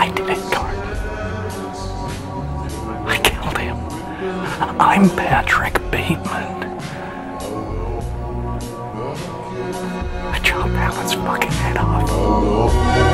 I did it, Carl. I killed him. I'm Patrick Bateman. I chopped Alan's fucking head off.